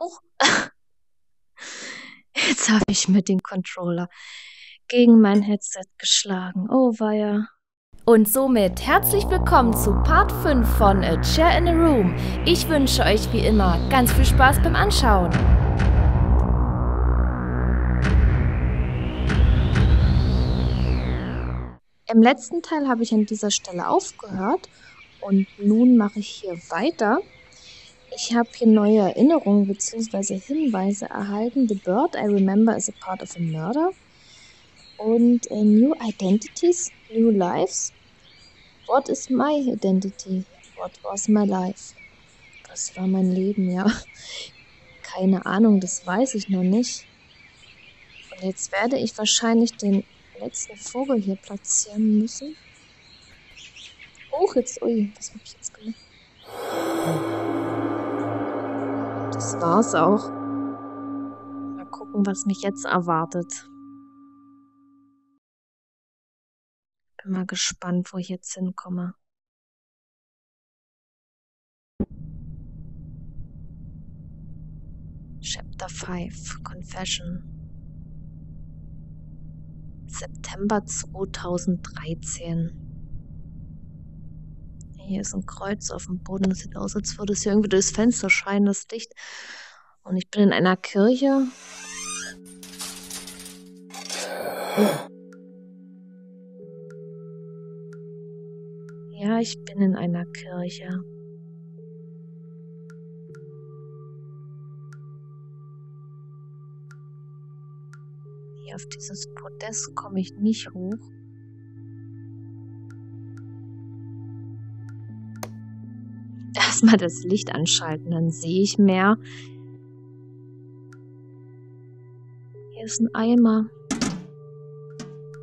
Huch. Jetzt habe ich mit dem Controller gegen mein Headset geschlagen. Oh weia. Und somit herzlich willkommen zu Part 5 von A Chair in a Room. Ich wünsche euch wie immer ganz viel Spaß beim Anschauen. Im letzten Teil habe ich an dieser Stelle aufgehört und nun mache ich hier weiter. Ich habe hier neue Erinnerungen bzw. Hinweise erhalten. The bird I remember is a part of a murder. Und uh, new identities, new lives. What is my identity? What was my life? Was war mein Leben, ja? Keine Ahnung, das weiß ich noch nicht. Und jetzt werde ich wahrscheinlich den letzten Vogel hier platzieren müssen. Hoch jetzt, ui, was habe ich jetzt gemacht? Das war's auch. Mal gucken, was mich jetzt erwartet. Bin mal gespannt, wo ich jetzt hinkomme. Chapter 5 Confession September 2013 Hier ist ein Kreuz auf dem Boden. Das sieht aus, als würde es hier irgendwie durchs Fenster scheinen, das Licht. Und ich bin in einer Kirche. Ja, ich bin in einer Kirche. Hier auf dieses Podest komme ich nicht hoch. Erstmal das Licht anschalten, dann sehe ich mehr. Hier ist ein Eimer.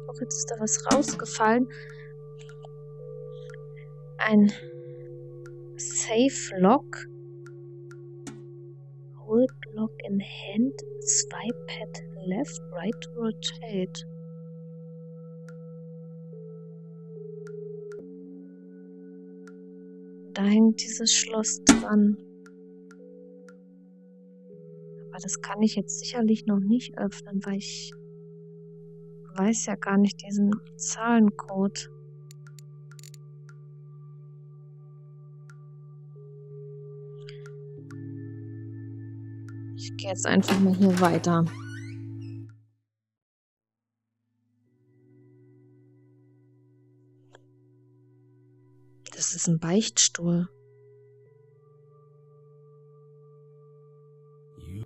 Oh, jetzt ist da was rausgefallen. Ein Safe Lock. Hold Lock in Hand. Swipe Pad left, right rotate. Da hängt dieses Schloss dran. Aber das kann ich jetzt sicherlich noch nicht öffnen, weil ich weiß ja gar nicht diesen Zahlencode. Ich gehe jetzt einfach mal hier weiter. Das ist ein Beichtstuhl.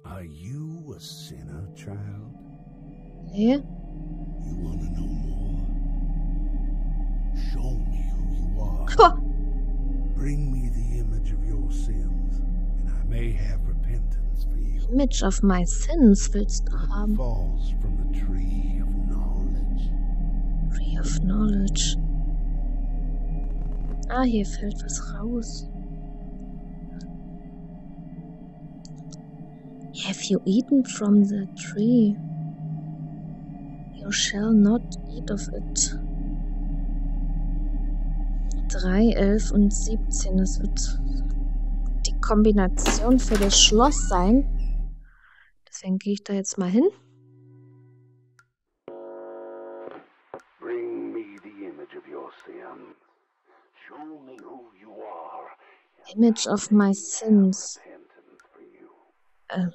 Are you a sinner, child? Nee? You want to know more? Show me who you are. Ha! Bring me the image of your sins, and I may have repentance for you. Image of my sins willst du haben. Falls from the tree of knowledge. Tree of Knowledge. Ah, hier fällt was raus. Have you eaten from the tree? You shall not eat of it. 3, 11 und 17. Das wird die Kombination für das Schloss sein. Deswegen gehe ich da jetzt mal hin. Image of my sins. Äh,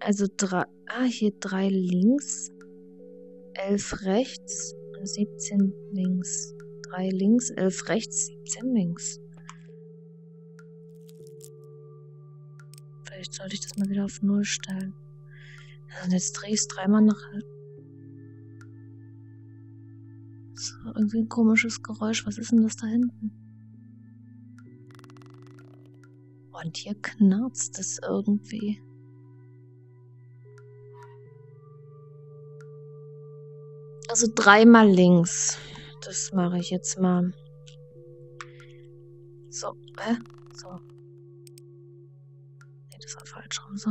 also drei, ah, hier drei links, elf rechts und 17 links. Drei links, elf rechts, 17 links. Vielleicht sollte ich das mal wieder auf Null stellen. Und jetzt drehe ich es dreimal nach. Irgendwie ein komisches Geräusch. Was ist denn das da hinten? Und hier knarzt es irgendwie. Also dreimal links. Das mache ich jetzt mal. So, hä? So. Nee, das war falsch rum, so.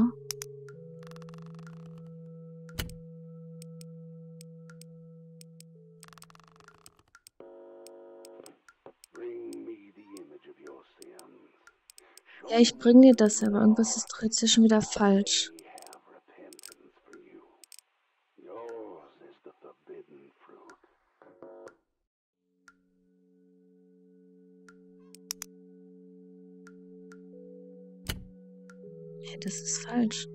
Ja, ich bring dir das, aber irgendwas ist doch jetzt hier schon wieder falsch. Ja, das ist falsch.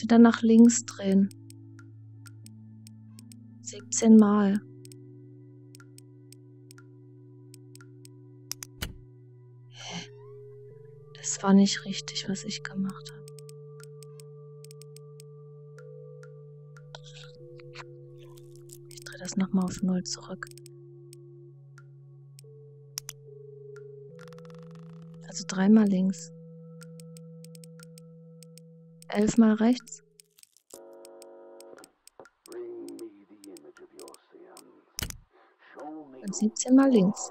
Jetzt wieder nach links drehen. 17 Mal. Das war nicht richtig, was ich gemacht habe. Ich drehe das nochmal auf Null zurück. Also dreimal links. Elfmal rechts. 17 mal links.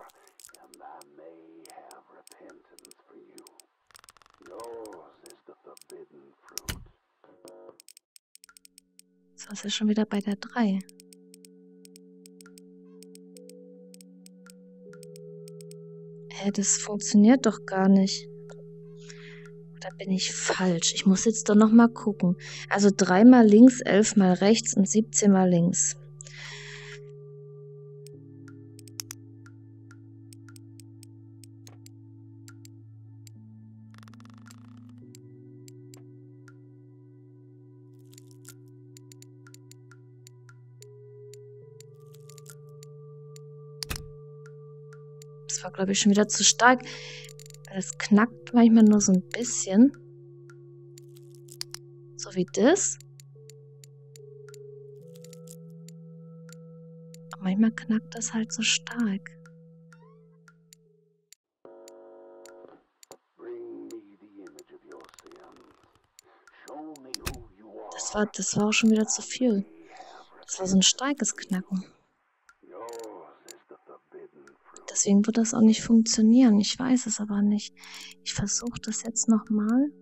So ist er schon wieder bei der 3. Hä, das funktioniert doch gar nicht. Oder bin ich falsch? Ich muss jetzt doch noch mal gucken. Also dreimal links, elfmal rechts und 17 mal links. Glaube ich, schon wieder zu stark. Es knackt manchmal nur so ein bisschen. So wie das. Manchmal knackt das halt so stark. Das war, das war auch schon wieder zu viel. Das war so ein starkes Knacken. Deswegen wird das auch nicht funktionieren. Ich weiß es aber nicht. Ich versuche das jetzt nochmal.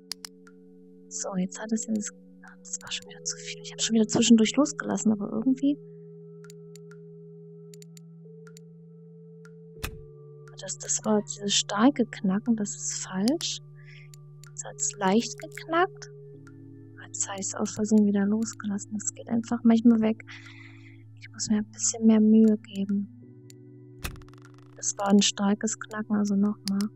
So, jetzt hat es jetzt. Das war schon wieder zu viel. Ich habe schon wieder zwischendurch losgelassen, aber irgendwie. Das, das war dieses starke Knacken, das ist falsch. Jetzt hat es leicht geknackt. Jetzt habe ich es aus Versehen wieder losgelassen. Das geht einfach manchmal weg. Ich muss mir ein bisschen mehr Mühe geben. Es war ein starkes Knacken, also nochmal.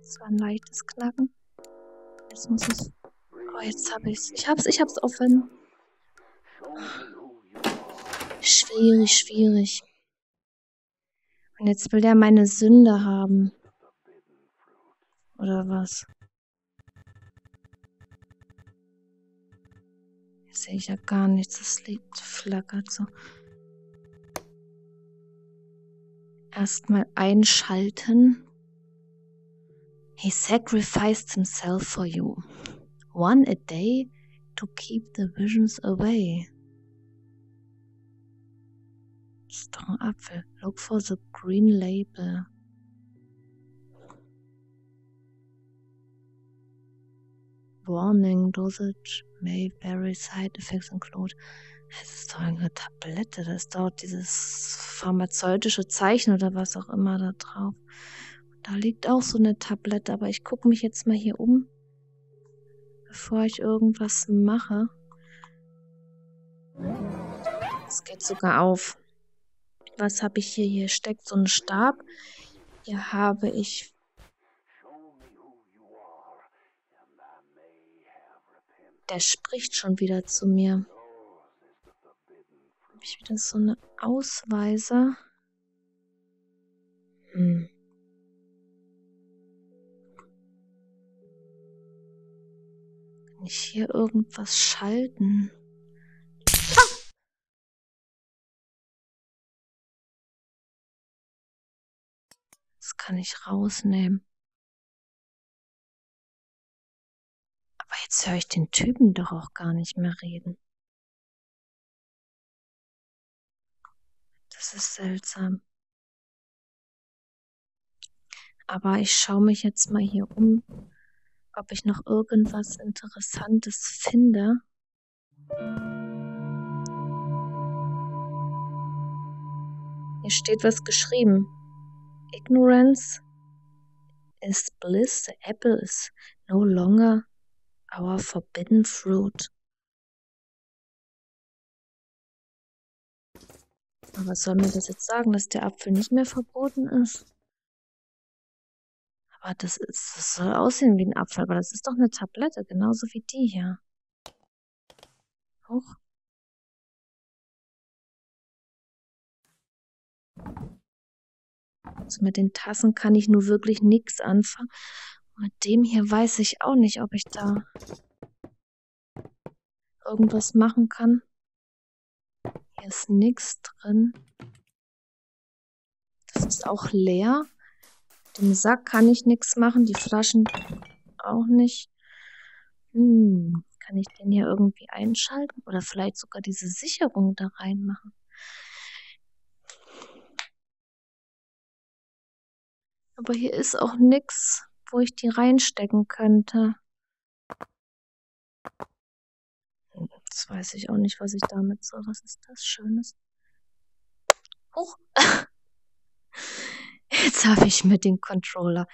Es war ein leichtes Knacken. Jetzt muss es. Oh, jetzt habe ich es. Ich hab's, ich hab's offen. Schwierig, schwierig. Und jetzt will der meine Sünde haben. Oder was? Jetzt sehe ich ja gar nichts. Das Lied flackert so. Erstmal einschalten. He sacrificed himself for you. One a day to keep the visions away. Strong Apfel. Look for the green label. Warning, dosage may vary, side effects include. Es ist doch eine Tablette, da ist dort dieses pharmazeutische Zeichen oder was auch immer da drauf. Da liegt auch so eine Tablette, aber ich gucke mich jetzt mal hier um, bevor ich irgendwas mache. Es geht sogar auf. Was habe ich hier? Hier steckt so ein Stab. Hier habe ich Der spricht schon wieder zu mir. Habe ich wieder so eine Ausweise? Hm. Kann ich hier irgendwas schalten? Kann ich rausnehmen. Aber jetzt höre ich den Typen doch auch gar nicht mehr reden. Das ist seltsam. Aber ich schaue mich jetzt mal hier um, ob ich noch irgendwas Interessantes finde. Hier steht was geschrieben. Ignorance is bliss. The apple is no longer our forbidden fruit. Aber was soll mir das jetzt sagen, dass der Apfel nicht mehr verboten ist? Aber das, ist, das soll aussehen wie ein Apfel, aber das ist doch eine Tablette, genauso wie die hier. Hoch. Also mit den Tassen kann ich nur wirklich nichts anfangen. Mit dem hier weiß ich auch nicht, ob ich da irgendwas machen kann. Hier ist nichts drin. Das ist auch leer. Mit dem Sack kann ich nichts machen. Die Flaschen auch nicht. Hm, kann ich den hier irgendwie einschalten? Oder vielleicht sogar diese Sicherung da reinmachen? Aber hier ist auch nichts, wo ich die reinstecken könnte. Jetzt weiß ich auch nicht, was ich damit soll. Was ist das Schönes? Huch. Jetzt habe ich mit dem Controller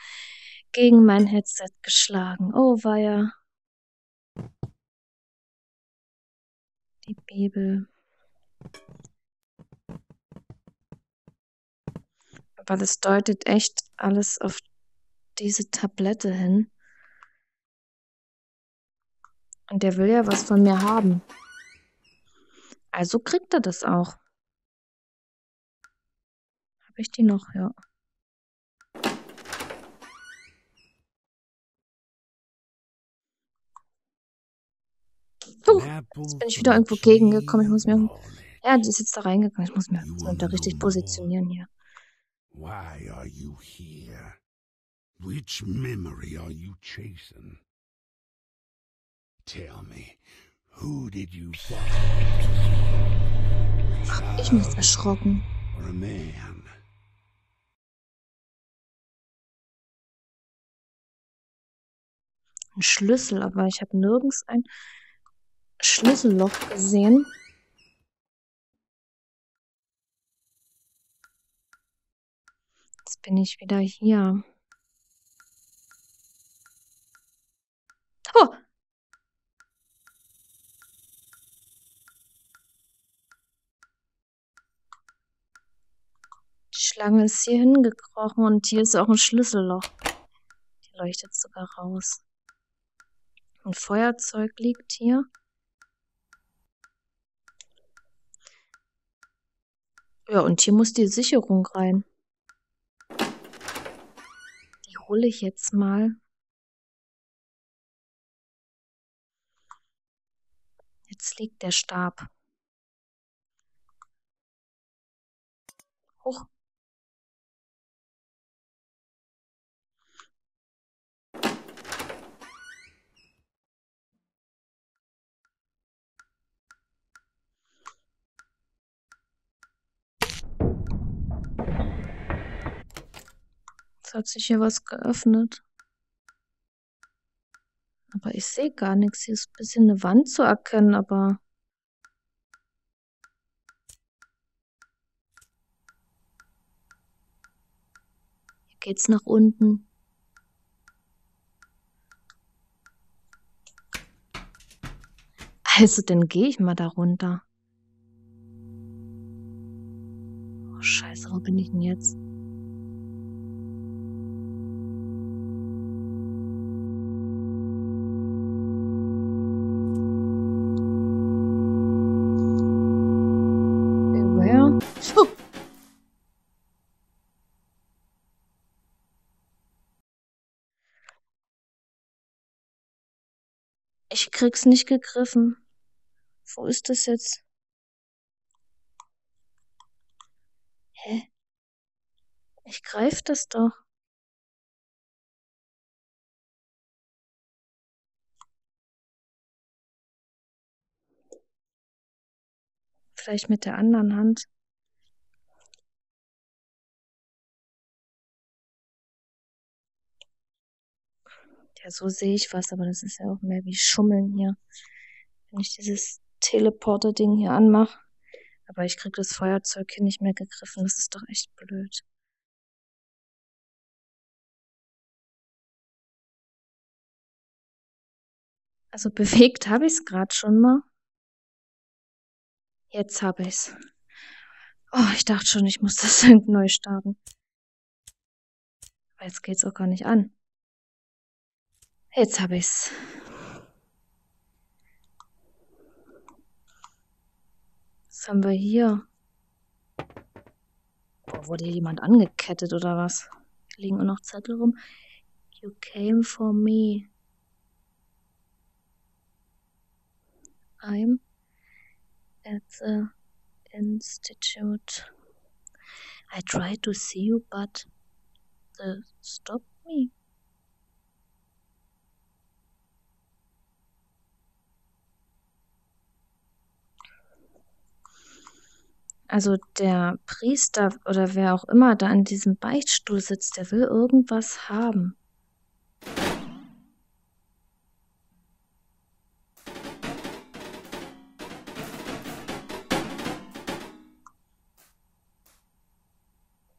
gegen mein Headset geschlagen. Oh, ja. Die Bibel. Aber das deutet echt alles auf diese Tablette hin. Und der will ja was von mir haben. Also kriegt er das auch. Habe ich die noch? Ja. Puh, jetzt bin ich wieder irgendwo gegengekommen. Ich muss mir. Ja, die ist jetzt da reingegangen. Ich muss mir da richtig positionieren hier. Why are you here? Which memory are you chasing? Tell me, who did you find? Ach, ich jetzt erschrocken. Or a man? Ein Schlüssel, aber ich habe nirgends ein Schlüsselloch gesehen. Jetzt bin ich wieder hier. Oh! Die Schlange ist hier hingekrochen und hier ist auch ein Schlüsselloch. Die leuchtet sogar raus. Ein Feuerzeug liegt hier. Ja, und hier muss die Sicherung rein. Die hole ich jetzt mal. Jetzt liegt der Stab. Hoch. Hat sich hier was geöffnet. Aber ich sehe gar nichts. Hier ist ein bisschen eine Wand zu erkennen, aber... Hier geht's nach unten. Also, dann gehe ich mal da runter. Oh, scheiße, wo bin ich denn jetzt? Ich krieg's nicht gegriffen. Wo ist das jetzt? Hä? Ich greif das doch. Vielleicht mit der anderen Hand. Ja, so sehe ich was, aber das ist ja auch mehr wie Schummeln hier. Wenn ich dieses Teleporter-Ding hier anmache. Aber ich kriege das Feuerzeug hier nicht mehr gegriffen. Das ist doch echt blöd. Also bewegt habe ich es gerade schon mal. Jetzt habe ich es. Oh, ich dachte schon, ich muss das neu starten. Aber jetzt geht es auch gar nicht an. Jetzt habe ich's. Was haben wir hier? Oh, wurde hier jemand angekettet oder was? Hier liegen auch noch Zettel rum. You came for me. I'm at the institute. I tried to see you, but they stopped me. Also der Priester oder wer auch immer da in diesem Beichtstuhl sitzt, der will irgendwas haben.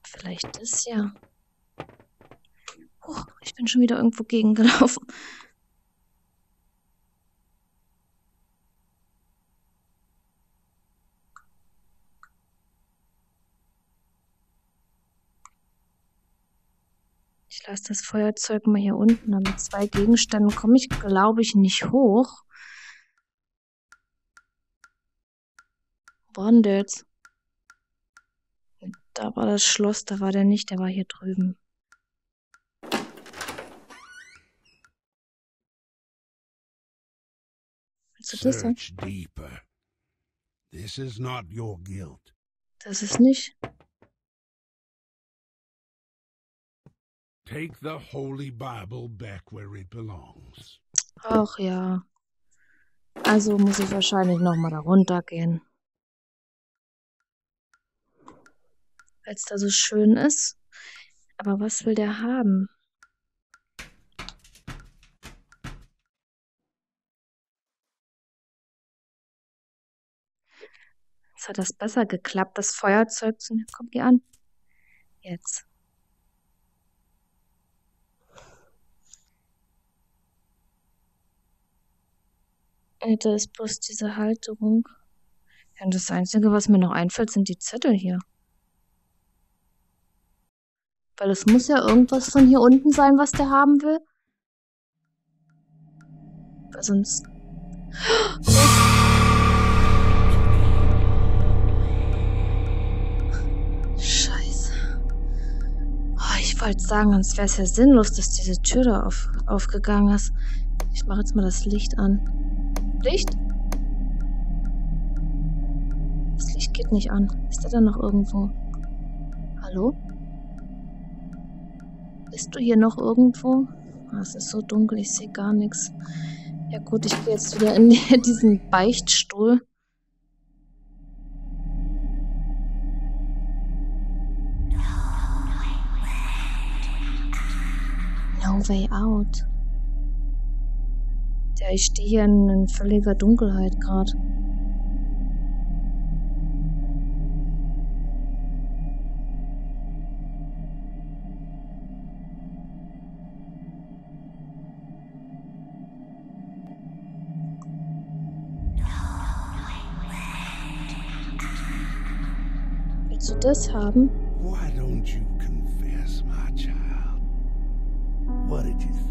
Vielleicht das ja. Oh, ich bin schon wieder irgendwo gegengelaufen. Ich lasse das Feuerzeug mal hier unten. Mit zwei Gegenständen komme ich, glaube ich, nicht hoch. Wo jetzt? Da war das Schloss, da war der nicht, der war hier drüben. Willst du das sagen? Search deeper. This is not your guilt. Das ist nicht. Take the Holy Bible back where it belongs. Ach ja. Also muss ich wahrscheinlich nochmal da runtergehen. Weil es da so schön ist. Aber was will der haben? Jetzt hat das besser geklappt, das Feuerzeug zu. Komm, geh an. Jetzt. Da ist bloß diese Halterung. Ja, und das Einzige, was mir noch einfällt, sind die Zettel hier. Weil es muss ja irgendwas von hier unten sein, was der haben will. Weil sonst. Scheiße. Oh, ich wollte sagen, sonst wäre es ja sinnlos, dass diese Tür da auf, aufgegangen ist. Ich mache jetzt mal das Licht an. Licht? Das Licht geht nicht an. Ist der da noch irgendwo? Hallo? Bist du hier noch irgendwo? Ah, es ist so dunkel, ich sehe gar nichts. Ja gut, ich gehe jetzt wieder in diesen Beichtstuhl. No way out. Ja, ich stehe hier in, in völliger Dunkelheit gerade. Willst du das haben? Why don't you confess, my child? What did you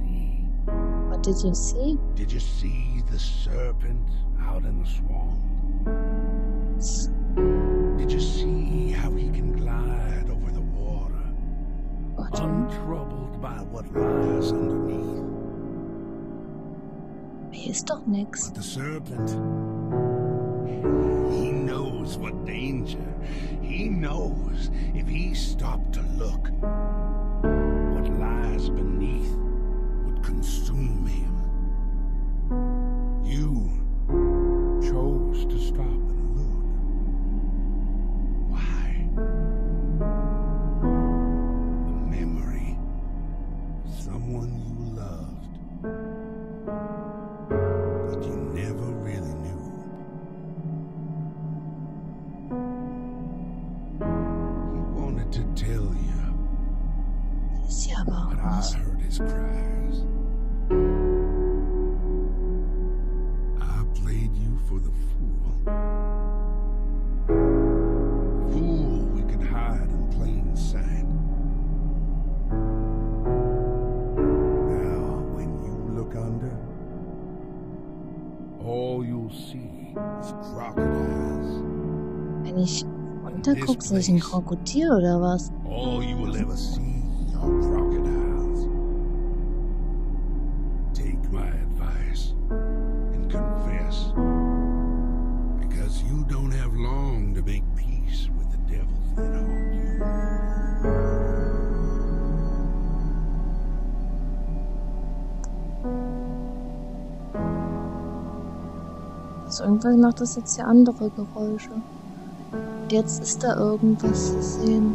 did you see? Did you see the serpent out in the swamp? Did you see how he can glide over the water, What? untroubled by what lies underneath? Hier ist doch nix. But the serpent, he knows what danger. He knows if he stopped to look, what lies beneath consume him. You chose to stop and look. Why? A memory someone you loved, but you never really knew. He wanted to tell you. But I heard his cries. Runtergucke, sehe ich ein Krokodil oder was? All you will ever see are crocodiles. Take my advice and confess. Because you don't have long to make peace with the devils that haunt you. Also irgendwann macht das jetzt hier andere Geräusche. Jetzt ist da irgendwas zu sehen.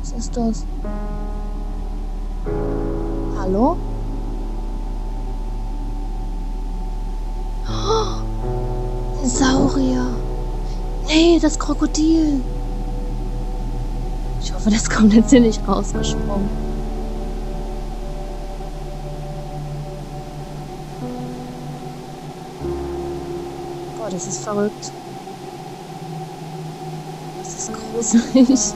Was ist das? Hallo? Oh, ein Saurier. Nee, das Krokodil. Ich hoffe, das kommt jetzt hier nicht rausgesprungen. Das ist verrückt. Das ist gruselig.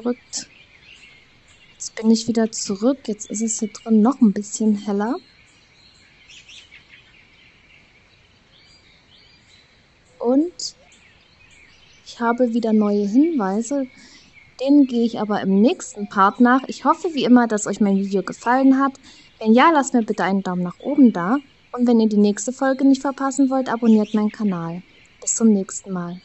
Verrückt. Jetzt bin ich wieder zurück. Jetzt ist es hier drin noch ein bisschen heller. Und ich habe wieder neue Hinweise. Denen gehe ich aber im nächsten Part nach. Ich hoffe wie immer, dass euch mein Video gefallen hat. Wenn ja, lasst mir bitte einen Daumen nach oben da. Und wenn ihr die nächste Folge nicht verpassen wollt, abonniert meinen Kanal. Bis zum nächsten Mal.